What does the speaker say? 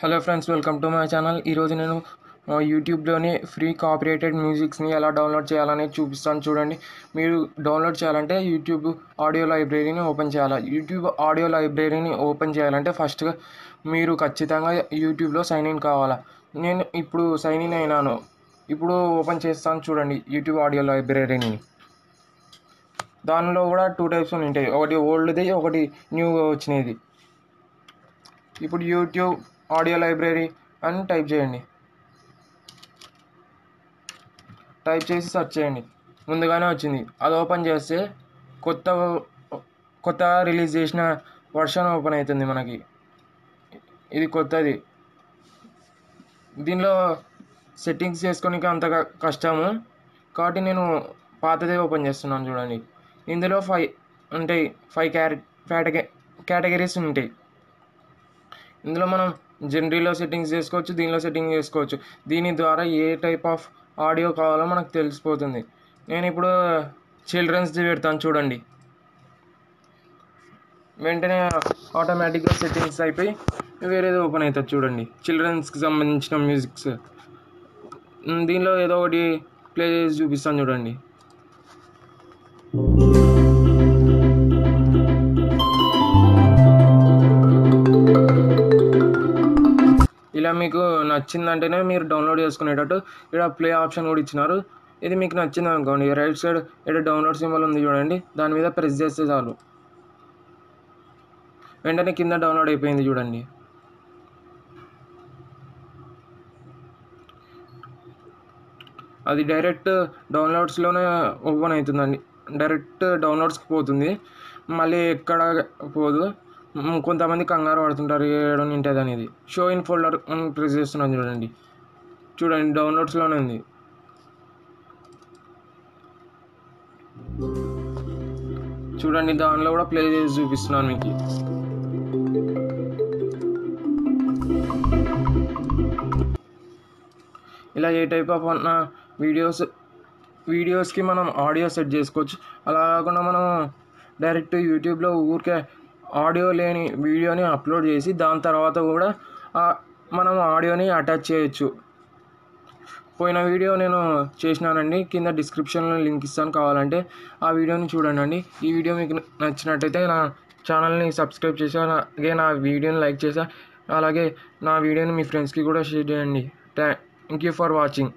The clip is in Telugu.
Hello friends welcome to my channel. ఈరోజు నేను యూట్యూబ్లోని ఫ్రీ కాపీరేటెడ్ మ్యూజిక్స్ని ఎలా డౌన్లోడ్ చేయాలనేది చూపిస్తాను చూడండి. మీరు డౌన్లోడ్ చేయాలంటే యూట్యూబ్ ఆడియో లైబ్రరీని ఓపెన్ చేయాలి? యూట్యూబ్ ఆడియో లైబ్రరీని ఓపెన్ చేయాలంటే ఫస్ట్గా మీరు ఖచ్చితంగా యూట్యూబ్లో సైన్ ఇన్ కావాలా? నేను ఇప్పుడు సైన్ ఇన్ అయినాను. ఇప్పుడు ఓపెన్ చేస్తాను చూడండి యూట్యూబ్ ఆడియో లైబ్రరీని. దానిలో కూడా టూ టైప్స్ ఉంటాయి. ఒకటి ఓల్డ్ది ఒకటి న్యూగా వచ్చినది. ఇప్పుడు యూట్యూబ్ ఆడియో లైబ్రరీ అని టైప్ చేయండి. టైప్ చేసి సెర్చ్ చేయండి. ముందుగానే వచ్చింది. అది ఓపెన్ చేస్తే కొత్త కొత్తగా రిలీజ్ చేసిన వర్షన్ ఓపెన్ అవుతుంది మనకి. ఇది కొత్తది. దీనిలో సెట్టింగ్స్ చేసుకోనికి అంత కష్టము. కాబట్టి నేను పాతదే ఓపెన్ చేస్తున్నాను చూడండి. ఇందులో ఫైవ్ ఉంటాయి. ఫైవ్ క్యారె క్యాటగ కేటగిరీస్ ఉంటాయి. ఇందులో మనం జనరీలో సెట్టింగ్స్ చేసుకోవచ్చు దీనిలో సెట్టింగ్ చేసుకోవచ్చు. దీని ద్వారా ఏ టైప్ ఆఫ్ ఆడియో కావాలో మనకు తెలిసిపోతుంది. నేను ఇప్పుడు చిల్డ్రన్స్ది పెడతాను చూడండి. వెంటనే ఆటోమేటిక్గా సెట్టింగ్స్ అయిపోయి వేరేది ఓపెన్ అవుతుంది చూడండి. చిల్డ్రన్స్కి సంబంధించిన మ్యూజిక్స్ దీనిలో ఏదో ఒకటి ప్లే చేసి చూపిస్తాను చూడండి. ఇలా మీకు నచ్చిందంటేనే మీరు డౌన్లోడ్ చేసుకునేటట్టు ఇక్కడ ప్లే ఆప్షన్ కూడా ఇచ్చినారు. ఇది మీకు నచ్చింది అనుకోండి. రైట్ సైడ్ ఇక్కడ డౌన్లోడ్ సింబల్ ఉంది చూడండి. దాని మీద ప్రెస్ చేస్తే చాలు. వెంటనే కింద డౌన్లోడ్ అయిపోయింది చూడండి. అది డైరెక్ట్ డౌన్లోడ్స్లోనే ఓపెన్ అవుతుందండి. డైరెక్ట్ డౌన్లోడ్స్కి పోతుంది. మళ్ళీ ఎక్కడ పోదు. కొంతమంది కంగారు పడుతుంటారు ఏడు ఉంటుంది అనేది. షో ఇన్ ఫోల్డర్ ప్రెస్ చేస్తున్నాను చూడండి. చూడండి డౌన్లోడ్స్లోనే ఉంది. చూడండి దానిలో కూడా ప్లే చేసి చూపిస్తున్నాను మీకు. ఇలా ఏ టైప్ ఆఫ్ అన్న వీడియోస్ వీడియోస్కి మనం ఆడియో సెట్ చేసుకోవచ్చు. అలా కాకుండా మనం డైరెక్ట్ యూట్యూబ్లో ఊరికే ఆడియో లేని వీడియోని అప్లోడ్ చేసి దాని తర్వాత కూడా మనం ఆడియోని అటాచ్ చేయొచ్చు. పోయిన వీడియో నేను చేసినానండి. కింద డిస్క్రిప్షన్లో లింక్ ఇస్తాను. కావాలంటే ఆ వీడియోని చూడండి అండి ఈ వీడియో మీకు నచ్చినట్టయితే నా ఛానల్ని సబ్స్క్రైబ్ చేసా అలాగే నా వీడియోని లైక్ చేసా అలాగే నా వీడియోని మీ ఫ్రెండ్స్కి కూడా షేర్ చేయండి. Thank you for watching.